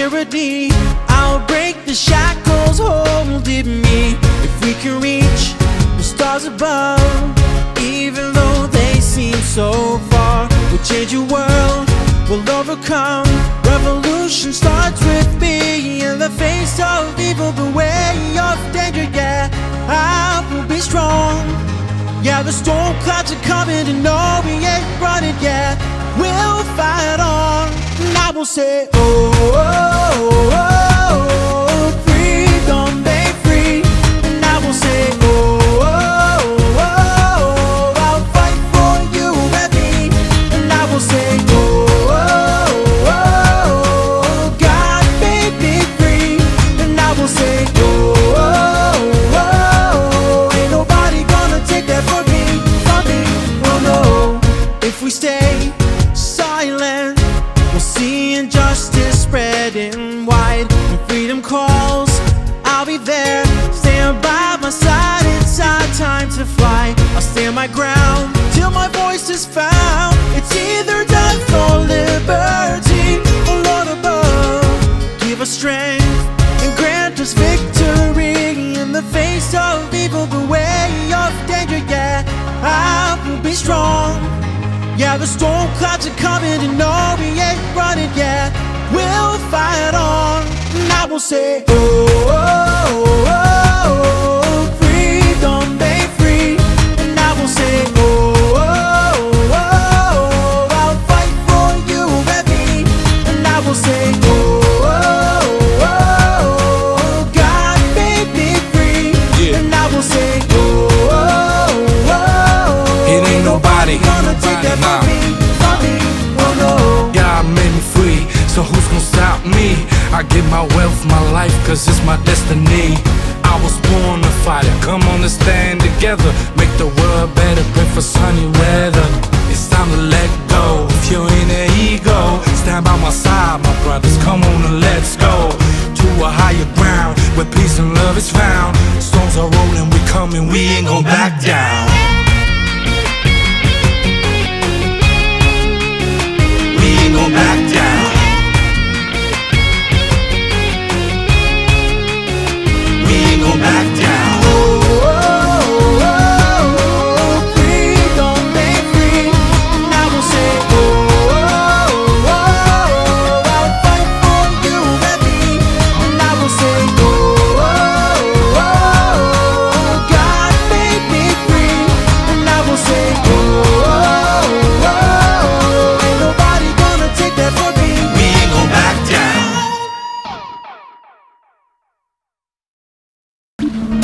tyranny. I'll break the shackles holding me. If we can reach the stars above, even though they seem so far, we'll change your world. We'll overcome. Revolution starts with me in the face of evil, the way of danger. Yeah, I will be strong. Yeah, the storm clouds are coming and no, we ain't running yet. We'll fight on, and I will say, oh, oh, oh, oh, see injustice spreading wide. When freedom calls, I'll be there. Stand by my side, it's our time to fly. I'll stand my ground till my voice is found. It's either death or liberty, oh Lord above. Give us strength and grant us victory in the face of evil, the way of danger. Yeah, I will be strong. Yeah, the storm clouds are coming and no, we ain't running yet. We'll fight on, and I will say, oh, cause it's my destiny. I was born a fighter, come on, let's stand together. Make the world better, pray for sunny weather. It's time to let go. If you're in an ego, stand by my side, my brothers. Come on and let's go to a higher ground where peace and love is found. Storms are rolling, we coming, we ain't gon' back down.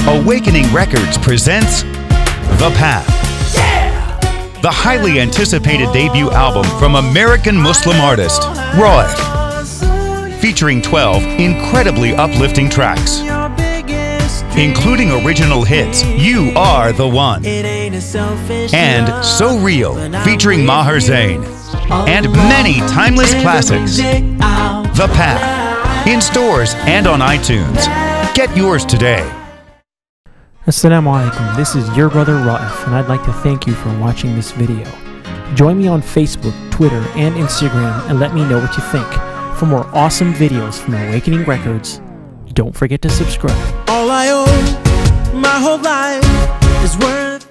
Awakening Records presents The Path. The highly anticipated debut album from American Muslim artist Roy, featuring 12 incredibly uplifting tracks, including original hits You Are the One and So Real, featuring Maher Zain, and many timeless classics. The Path, in stores and on iTunes. Get yours today. Assalamu alaikum, this is your brother Raef, and I'd like to thank you for watching this video. Join me on Facebook, Twitter, and Instagram and let me know what you think. For more awesome videos from Awakening Records, don't forget to subscribe. All I own, my whole life, is worth